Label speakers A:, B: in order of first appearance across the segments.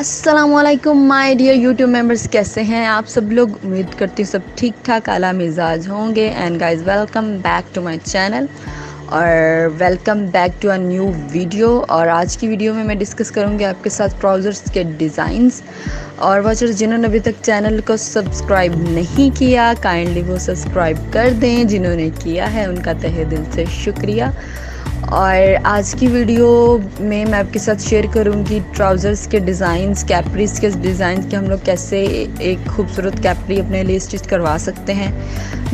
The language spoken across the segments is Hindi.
A: असलकुम माय डियर यूट्यूब मेंबर्स कैसे हैं आप सब लोग? उम्मीद करती हूँ सब ठीक ठाक आला मिजाज होंगे। And guys welcome back to my channel और welcome back to a new video और आज की वीडियो में मैं डिस्कस करूँगी आपके साथ ट्राउज़र्स के डिज़ाइंस और वॉचर्स जिन्होंने अभी तक चैनल को सब्सक्राइब नहीं किया काइंडली वो सब्सक्राइब कर दें। जिन्होंने किया है, उनका तहे दिल से शुक्रिया। और आज की वीडियो में मैं आपके साथ शेयर करूँगी ट्राउज़र्स के डिज़ाइंस कैपरीज के डिज़ाइन के हम लोग कैसे एक खूबसूरत कैपरी अपने लिए स्टिच करवा सकते हैं।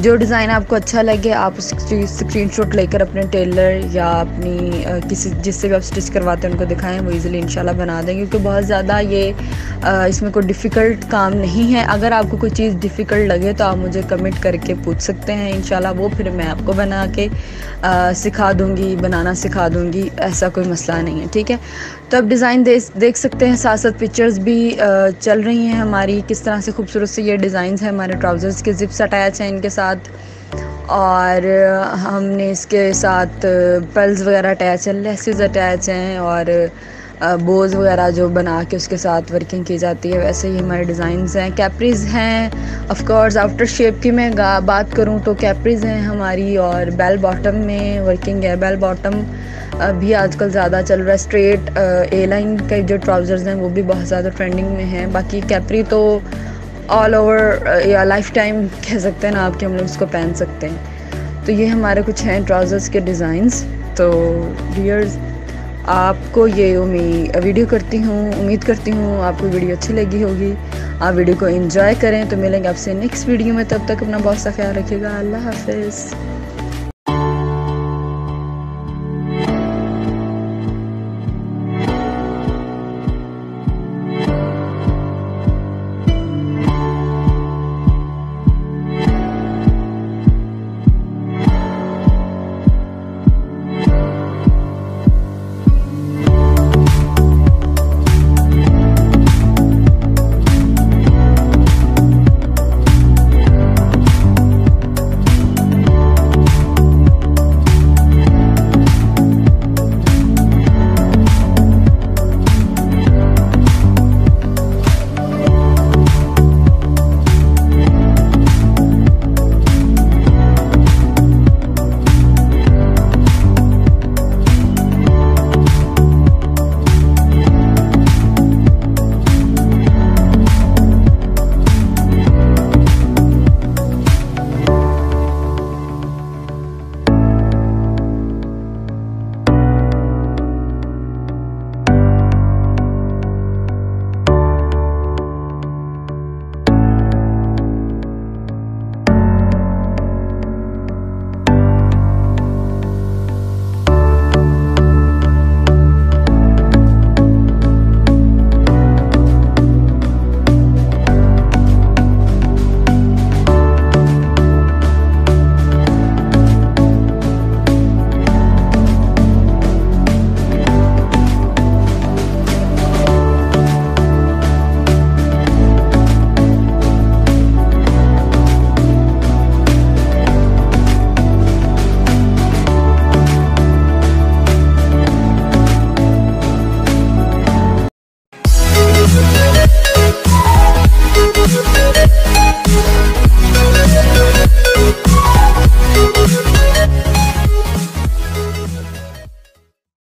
A: जो डिज़ाइन आपको अच्छा लगे, आप उसकी स्क्रीन शॉट लेकर अपने टेलर या अपनी किसी, जिससे भी आप स्टिच करवाते हैं, उनको दिखाएँ, वो इजीली इंशाल्लाह बना देंगे, क्योंकि बहुत ज़्यादा ये इसमें कोई डिफ़िकल्ट काम नहीं है। अगर आपको कोई चीज़ डिफ़िकल्ट लगे तो आप मुझे कमेंट करके पूछ सकते हैं, इंशाल्लाह वो फिर मैं आपको बना के सिखा दूँगी बनाना सिखा दूँगी ऐसा कोई मसला नहीं है ठीक है? तो आप डिज़ाइन दे, देख सकते हैं साथ साथ पिक्चर्स भी चल रही हैं हमारी किस तरह से खूबसूरत से ये डिज़ाइन है हमारे ट्राउज़र्स के जिप्स अटैच हैं इनके साथ और हमने इसके साथ पल्स वगैरह अटैच हैं लेसिस अटैच हैं और बोज वगैरह जो बना के उसके साथ वर्किंग की जाती है, वैसे ही हमारे डिज़ाइंस हैं। कैपरीज हैं ऑफ़ कोर्स आफ्टर शेप की मैं बात करूँ तो कैपरीज हैं हमारी और बेल बॉटम में वर्किंग है। बेल बॉटम भी आजकल ज़्यादा चल रहा है। स्ट्रेट ए लाइन के जो ट्राउज़र्स हैं, वो भी बहुत ज़्यादा ट्रेंडिंग में हैं। बाकी कैपरी तो ऑल ओवर या लाइफ टाइम कह सकते हैं ना आपके हम लोग उसको पहन सकते हैं। तो ये हमारे कुछ हैं ट्राउज़र्स के डिज़ाइंस तो डियर्स आपको ये उम्मीद वीडियो करती हूँ, उम्मीद करती हूँ आपको वीडियो अच्छी लगी होगी। आप वीडियो को एंजॉय करें तो मिलेंगे आपसे नेक्स्ट वीडियो में, तब तक अपना बहुत सा ख्याल रखिएगा। अल्लाह हाफिज़।